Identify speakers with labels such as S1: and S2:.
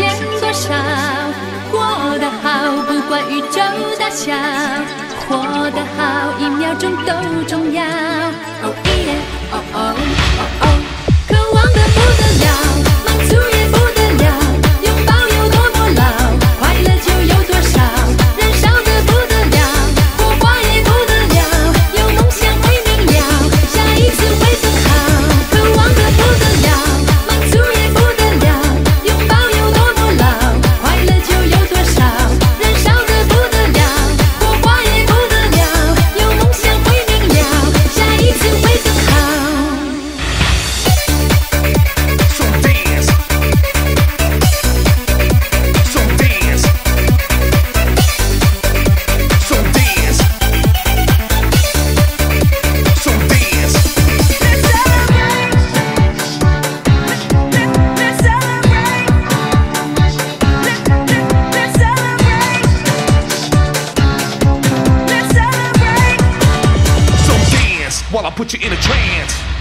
S1: 钱多少，过得好不管宇宙大小，活得好一秒钟都重要。
S2: Oh yeah, oh oh. put you in a trance.